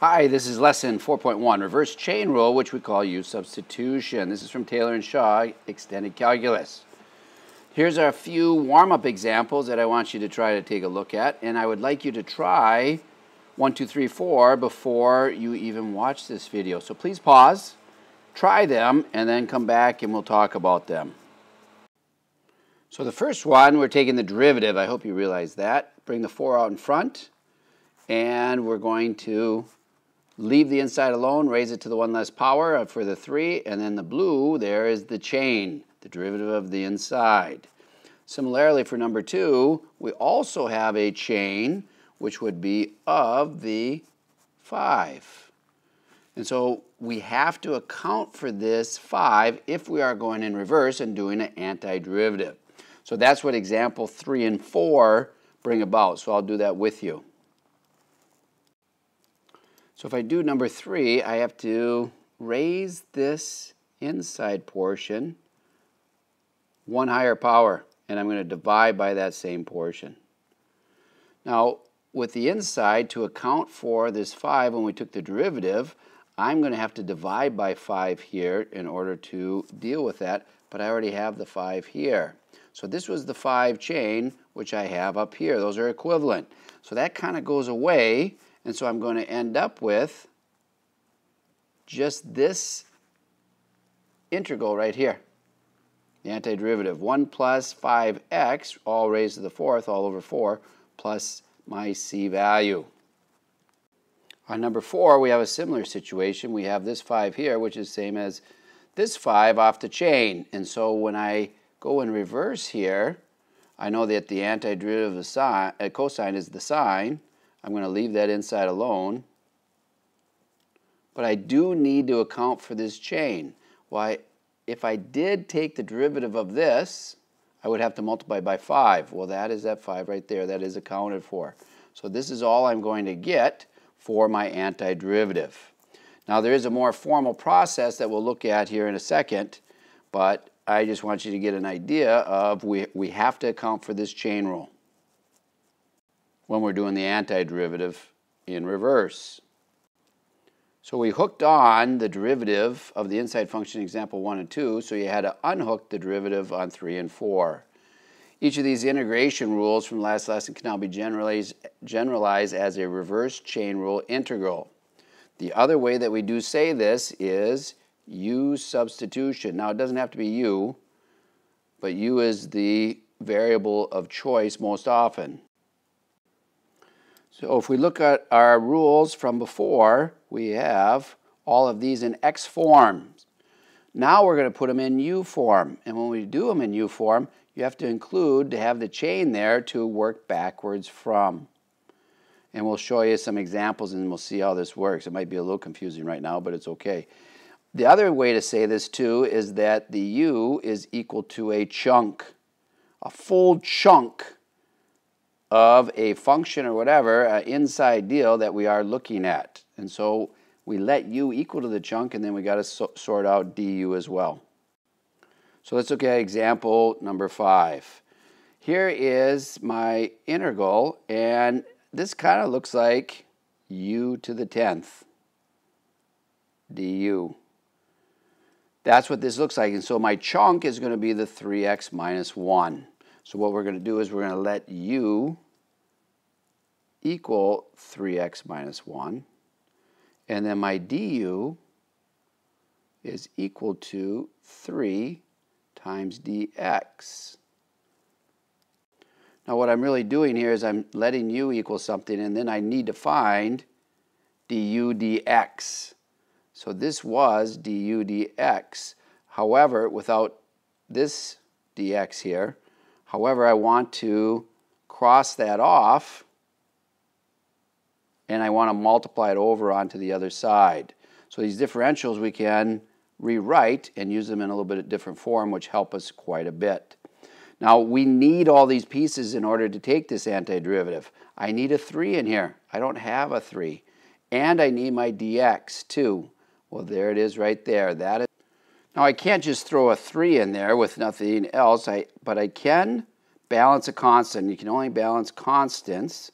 Hi, this is lesson 4.1, reverse chain rule, which we call U substitution. This is from Taylor and Shaw, Extended Calculus. Here's a few warm-up examples that I want you to try to take a look at, and I would like you to try 1, 2, 3, 4 before you even watch this video. So please pause, try them, and then come back and we'll talk about them. So the first one, we're taking the derivative. I hope you realize that. Bring the 4 out in front, and we're going to leave the inside alone, raise it to the one less power for the 3, and then the blue, there is the chain, the derivative of the inside. Similarly, for number 2, we also have a chain, which would be of the 5. And so we have to account for this 5 if we are going in reverse and doing an antiderivative. So that's what example 3 and 4 bring about. So I'll do that with you. So if I do number 3, I have to raise this inside portion one higher power, and I'm going to divide by that same portion. Now, with the inside, to account for this 5 when we took the derivative, I'm going to have to divide by 5 here in order to deal with that, but I already have the 5 here. So this was the 5 chain, which I have up here. Those are equivalent. So that kind of goes away, and so I'm going to end up with just this integral right here. The antiderivative, 1 plus 5x, all raised to the fourth, all over 4, plus my c value. On number 4, we have a similar situation. We have this 5 here, which is same as this 5 off the chain. And so when I go in reverse here, I know that the antiderivative of the sine, uh, cosine is the sine. I'm going to leave that inside alone. But I do need to account for this chain. Why, if I did take the derivative of this, I would have to multiply by 5. Well, that is that 5 right there. That is accounted for. So this is all I'm going to get for my antiderivative. Now, there is a more formal process that we'll look at here in a second, but I just want you to get an idea of we, we have to account for this chain rule when we're doing the antiderivative in reverse. So we hooked on the derivative of the inside function example 1 and 2, so you had to unhook the derivative on 3 and 4. Each of these integration rules from last lesson can now be generalized, generalized as a reverse chain rule integral. The other way that we do say this is u substitution. Now it doesn't have to be u, but u is the variable of choice most often. So if we look at our rules from before, we have all of these in X forms. Now we're going to put them in U form. And when we do them in U form, you have to include to have the chain there to work backwards from. And we'll show you some examples and we'll see how this works. It might be a little confusing right now, but it's okay. The other way to say this too is that the U is equal to a chunk, a full chunk of a function or whatever, an inside deal that we are looking at. And so we let u equal to the chunk, and then we got to so sort out du as well. So let's look at example number five. Here is my integral, and this kind of looks like u to the 10th du. That's what this looks like. And so my chunk is going to be the 3x minus 1. So what we're going to do is we're going to let u equal 3x minus 1. And then my du is equal to 3 times dx. Now what I'm really doing here is I'm letting u equal something and then I need to find du dx. So this was du dx. However, without this dx here, however, I want to cross that off and I want to multiply it over onto the other side. So these differentials we can rewrite and use them in a little bit of different form, which help us quite a bit. Now, we need all these pieces in order to take this antiderivative. I need a 3 in here. I don't have a 3. And I need my dx, too. Well, there it is right there. That is. Now, I can't just throw a 3 in there with nothing else, I, but I can balance a constant. You can only balance constants.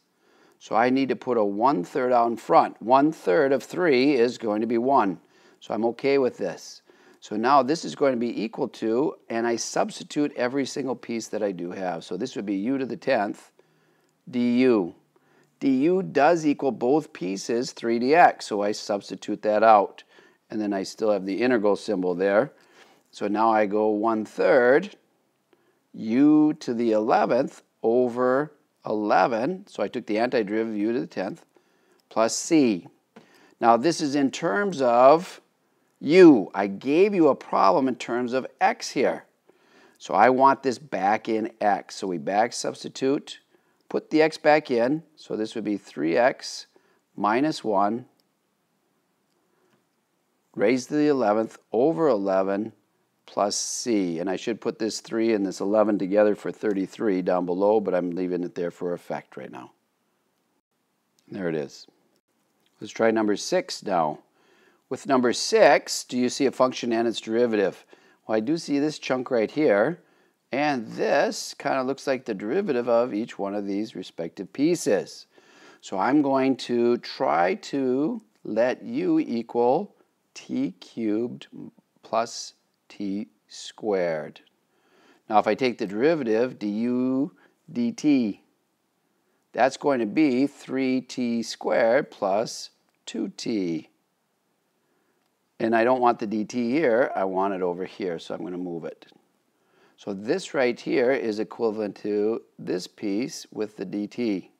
So I need to put a one-third out in front. One-third of 3 is going to be 1. So I'm okay with this. So now this is going to be equal to, and I substitute every single piece that I do have. So this would be u to the 10th du. du does equal both pieces 3 dx, so I substitute that out. And then I still have the integral symbol there. So now I go 1 third u to the 11th over 11. So I took the antiderivative u to the 10th plus c. Now this is in terms of u. I gave you a problem in terms of x here. So I want this back in x. So we back substitute, put the x back in. So this would be 3x minus 1 raised to the 11th over 11 plus c. And I should put this 3 and this 11 together for 33 down below, but I'm leaving it there for effect right now. There it is. Let's try number 6 now. With number 6, do you see a function and its derivative? Well, I do see this chunk right here, and this kind of looks like the derivative of each one of these respective pieces. So I'm going to try to let u equal t cubed plus t squared. Now if I take the derivative, du dt, that's going to be 3t squared plus 2t. And I don't want the dt here, I want it over here, so I'm going to move it. So this right here is equivalent to this piece with the dt.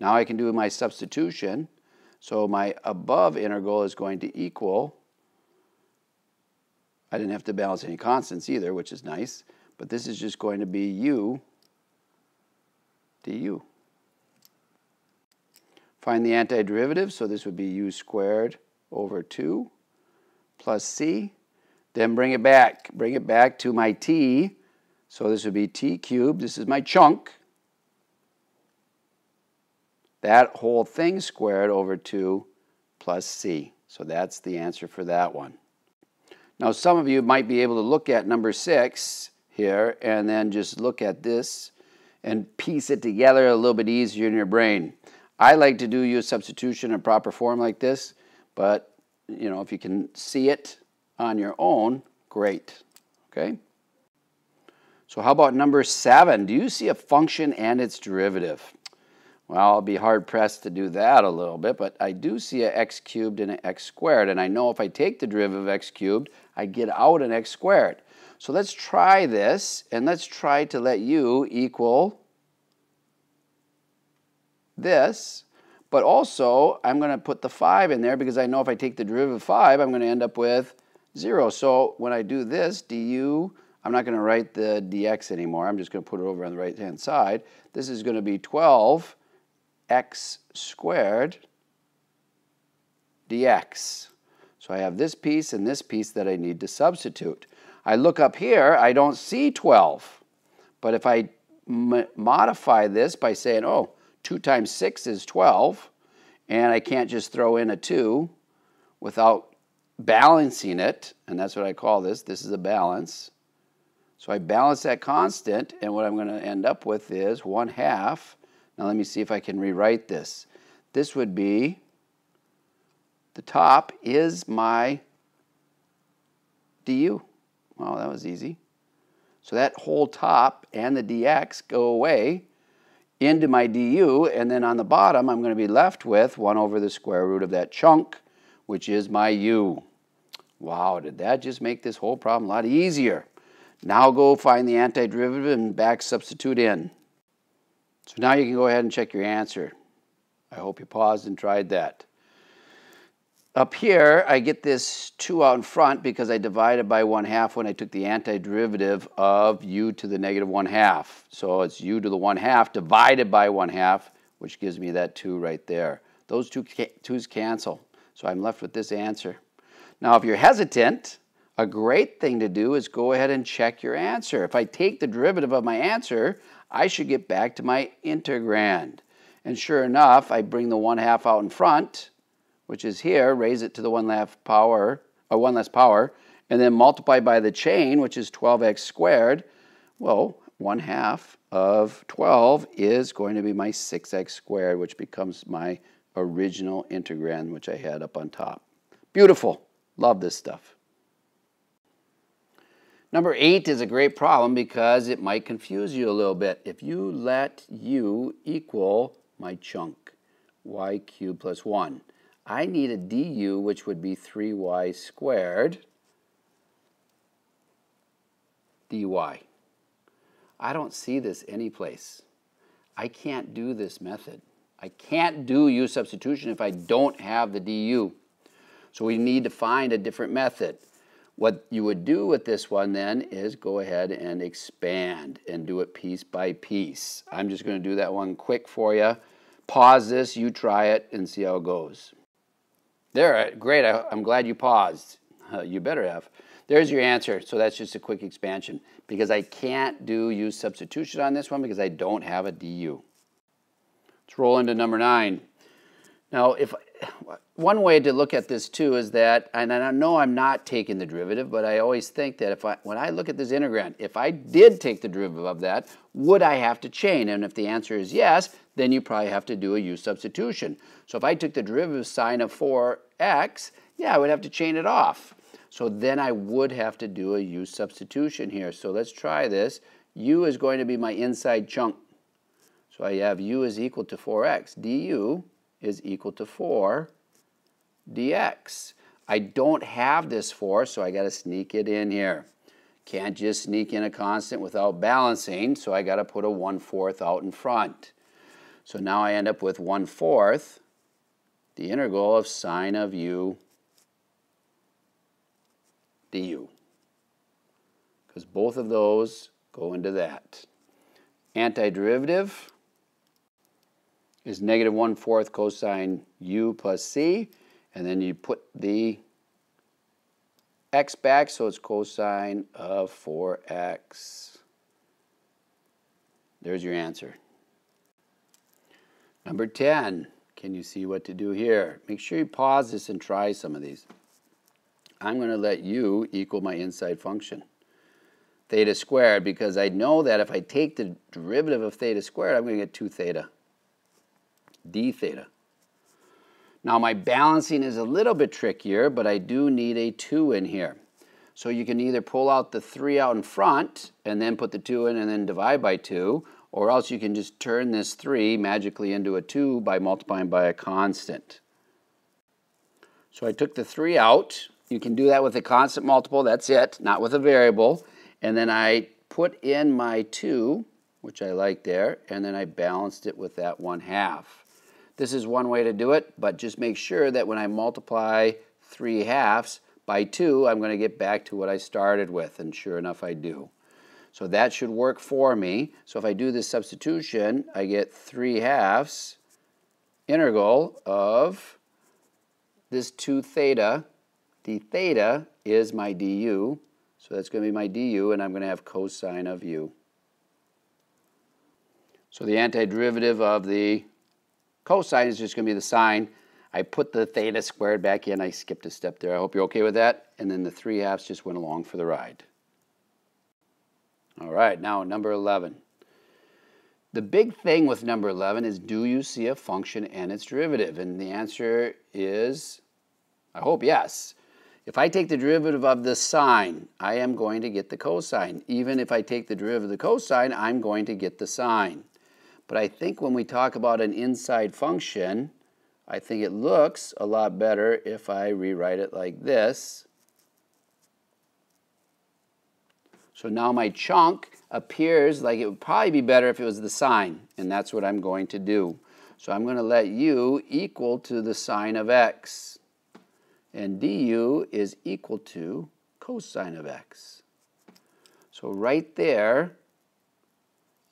Now I can do my substitution. So my above integral is going to equal, I didn't have to balance any constants either, which is nice, but this is just going to be u du. Find the antiderivative, so this would be u squared over 2 plus c. Then bring it back. Bring it back to my t. So this would be t cubed. This is my chunk. That whole thing squared over 2 plus c. So that's the answer for that one. Now some of you might be able to look at number 6 here and then just look at this and piece it together a little bit easier in your brain. I like to do u substitution in proper form like this. But, you know, if you can see it on your own, great. Okay? So how about number seven? Do you see a function and its derivative? Well, I'll be hard pressed to do that a little bit, but I do see an x cubed and an x squared, and I know if I take the derivative of x cubed, I get out an x squared. So let's try this, and let's try to let u equal this, but also, I'm going to put the 5 in there because I know if I take the derivative of 5, I'm going to end up with 0. So when I do this, du, I'm not going to write the dx anymore. I'm just going to put it over on the right-hand side. This is going to be 12 x squared dx. So I have this piece and this piece that I need to substitute. I look up here, I don't see 12. But if I modify this by saying, oh, 2 times 6 is 12, and I can't just throw in a 2 without balancing it, and that's what I call this. This is a balance. So I balance that constant, and what I'm going to end up with is 1 half. Now let me see if I can rewrite this. This would be, the top is my du. Well, that was easy. So that whole top and the dx go away, into my du, and then on the bottom I'm going to be left with 1 over the square root of that chunk, which is my u. Wow, did that just make this whole problem a lot easier. Now go find the antiderivative and back substitute in. So now you can go ahead and check your answer. I hope you paused and tried that. Up here, I get this 2 out in front because I divided by 1 half when I took the antiderivative of u to the negative 1 half. So it's u to the 1 half divided by 1 half, which gives me that 2 right there. Those two 2's cancel. So I'm left with this answer. Now, if you're hesitant, a great thing to do is go ahead and check your answer. If I take the derivative of my answer, I should get back to my integrand. And sure enough, I bring the 1 half out in front, which is here, raise it to the one half power, or one less power, and then multiply by the chain, which is 12x squared. Well, 1 half of 12 is going to be my 6x squared, which becomes my original integrand, which I had up on top. Beautiful. Love this stuff. Number eight is a great problem because it might confuse you a little bit. If you let u equal my chunk, y cubed plus 1, I need a du, which would be 3y squared dy. I don't see this anyplace. I can't do this method. I can't do u substitution if I don't have the du. So we need to find a different method. What you would do with this one then is go ahead and expand and do it piece by piece. I'm just going to do that one quick for you. Pause this, you try it, and see how it goes. There, great, I, am glad you paused. Uh, you better have. There's your answer. So that's just a quick expansion because I can't do u substitution on this one because I don't have a du. Let's roll into number nine. Now, if one way to look at this too is that, and I know I'm not taking the derivative, but I always think that if I, when I look at this integrand, if I did take the derivative of that, would I have to chain? And if the answer is yes, then you probably have to do a u substitution. So if I took the derivative sine of 4x, yeah, I would have to chain it off. So then I would have to do a u substitution here. So let's try this. u is going to be my inside chunk. So I have u is equal to 4x. du is equal to 4 dx. I don't have this 4, so I got to sneak it in here. Can't just sneak in a constant without balancing, so I got to put a 1 fourth out in front. So now I end up with 1 fourth, the integral of sine of u du. Because both of those go into that. Antiderivative is negative 1 fourth cosine u plus c. And then you put the x back, so it's cosine of 4x. There's your answer. Number 10, can you see what to do here? Make sure you pause this and try some of these. I'm going to let u equal my inside function, theta squared, because I know that if I take the derivative of theta squared, I'm going to get 2 theta, d theta. Now my balancing is a little bit trickier, but I do need a 2 in here. So you can either pull out the 3 out in front and then put the 2 in and then divide by 2, or else you can just turn this 3 magically into a 2 by multiplying by a constant. So I took the 3 out, you can do that with a constant multiple, that's it, not with a variable. And then I put in my 2, which I like there, and then I balanced it with that 1 half. This is one way to do it, but just make sure that when I multiply 3 halves by 2, I'm going to get back to what I started with, and sure enough I do. So that should work for me. So if I do this substitution, I get 3 halves integral of this 2 theta d theta is my du, so that's going to be my du, and I'm going to have cosine of u. So the antiderivative of the cosine is just going to be the sine. I put the theta squared back in. I skipped a step there. I hope you're okay with that. And then the 3 halves just went along for the ride. All right, now number 11. The big thing with number 11 is do you see a function and its derivative? And the answer is, I hope yes. If I take the derivative of the sine, I am going to get the cosine. Even if I take the derivative of the cosine, I'm going to get the sine. But I think when we talk about an inside function, I think it looks a lot better if I rewrite it like this. So now my chunk appears like it would probably be better if it was the sine, and that's what I'm going to do. So I'm going to let u equal to the sine of x and du is equal to cosine of x. So right there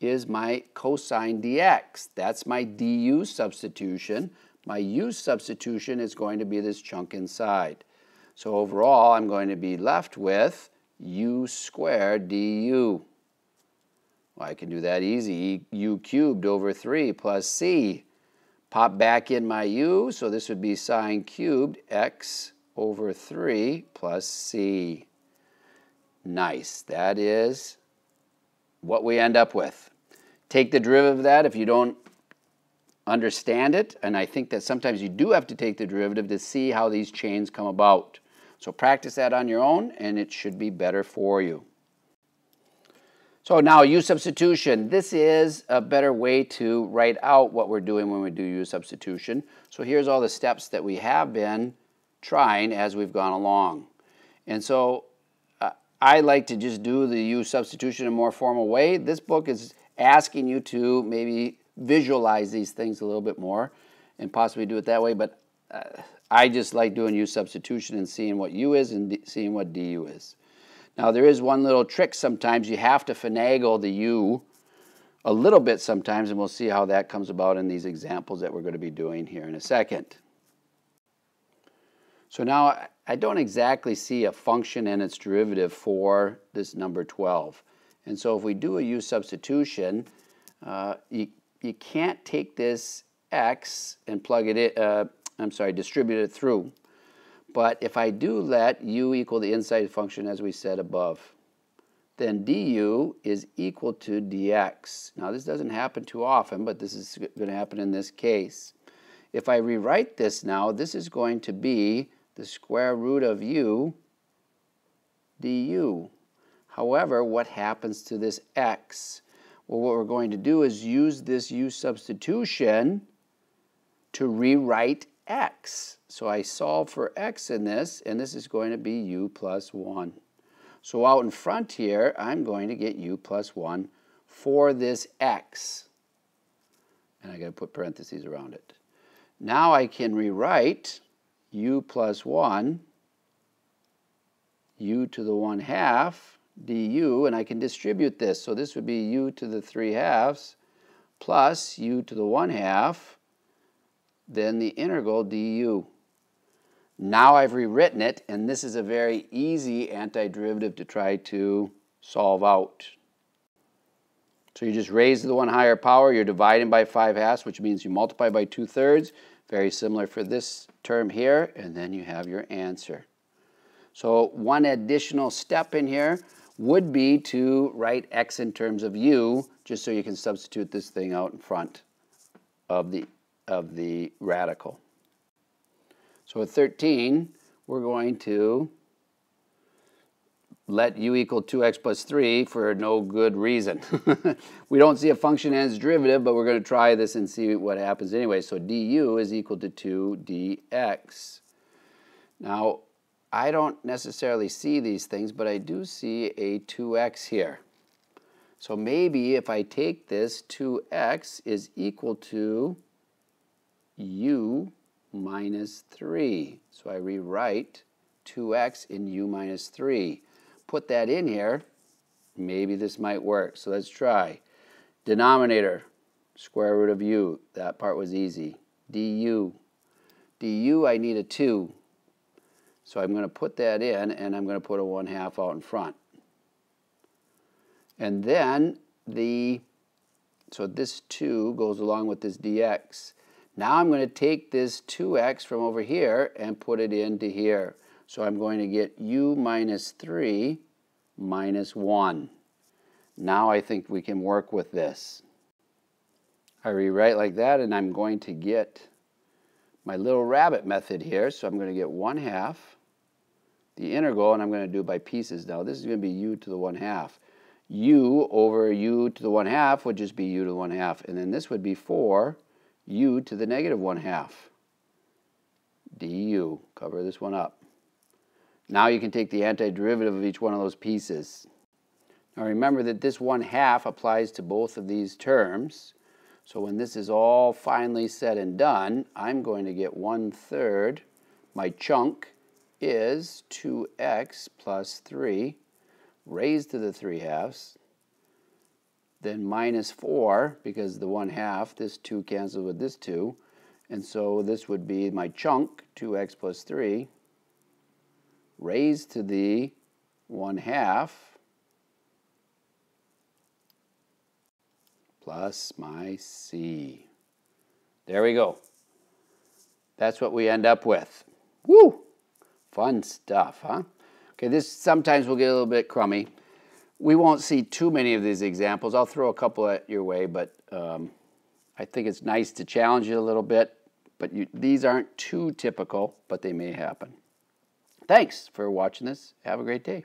is my cosine dx. That's my du substitution. My u substitution is going to be this chunk inside. So overall, I'm going to be left with u squared du. Well, I can do that easy. u cubed over 3 plus c. Pop back in my u, so this would be sine cubed x over 3 plus c. Nice. That is what we end up with. take the derivative of that if you don't understand it. And I think that sometimes you do have to take the derivative to see how these chains come about. So practice that on your own and it should be better for you. So now u substitution. This is a better way to write out what we're doing when we do u substitution. So here's all the steps that we have been trying as we've gone along. And so I like to just do the u substitution in a more formal way. This book is asking you to maybe visualize these things a little bit more and possibly do it that way. But uh, I just like doing u substitution and seeing what u is and seeing what du is. Now there is one little trick sometimes. You have to finagle the U a little bit sometimes, and we'll see how that comes about in these examples that we're going to be doing here in a second. So now I don't exactly see a function and its derivative for this number 12. And so if we do a u substitution, uh, you, you can't take this x and plug it in, uh, I'm sorry, distribute it through. But if I do let u equal the inside function as we said above, then du is equal to dx. Now this doesn't happen too often, but this is going to happen in this case. If I rewrite this now, this is going to be the square root of u du. However, what happens to this x? Well, what we're going to do is use this u substitution to rewrite x. So I solve for x in this, and this is going to be u plus 1. So out in front here, I'm going to get u plus 1 for this x. And I got to put parentheses around it. Now I can rewrite u plus 1, u to the 1 half du, and I can distribute this. So this would be u to the 3 halves plus u to the 1 half then the integral du. Now I've rewritten it, and this is a very easy antiderivative to try to solve out. So you just raise to the one higher power, you're dividing by 5 halves, which means you multiply by 2 thirds. Very similar for this term here, and then you have your answer. So one additional step in here would be to write x in terms of u, just so you can substitute this thing out in front of the of the radical. So at 13, we're going to let u equal 2x plus 3 for no good reason. we don't see a function its derivative, but we're going to try this and see what happens anyway. So du is equal to 2 dx. Now, I don't necessarily see these things, but I do see a 2x here. So maybe if I take this, 2x is equal to u minus 3. So I rewrite 2x in u minus 3. Put that in here, maybe this might work. So let's try. Denominator, square root of u. That part was easy. du. du, I need a 2. So I'm going to put that in, and I'm going to put a 1 half out in front. And then the, so this 2 goes along with this dx. Now I'm going to take this 2x from over here and put it into here. So I'm going to get u minus 3 minus 1. Now I think we can work with this. I rewrite like that and I'm going to get my little rabbit method here. So I'm going to get 1 half the integral and I'm going to do by pieces now. This is going to be u to the 1 half. u over u to the 1 half would just be u to the 1 half. And then this would be 4 u to the negative 1 half du. Cover this one up. Now you can take the antiderivative of each one of those pieces. Now remember that this 1 half applies to both of these terms. So when this is all finally said and done, I'm going to get 1 third. My chunk is 2x plus 3 raised to the 3 halves then minus 4, because the 1 half, this 2 cancels with this 2. And so this would be my chunk, 2x plus 3, raised to the 1 half plus my c. There we go. That's what we end up with. Woo! Fun stuff, huh? Okay, this sometimes will get a little bit crummy we won't see too many of these examples. I'll throw a couple at your way, but um, I think it's nice to challenge you a little bit. But you, these aren't too typical, but they may happen. Thanks for watching this. Have a great day.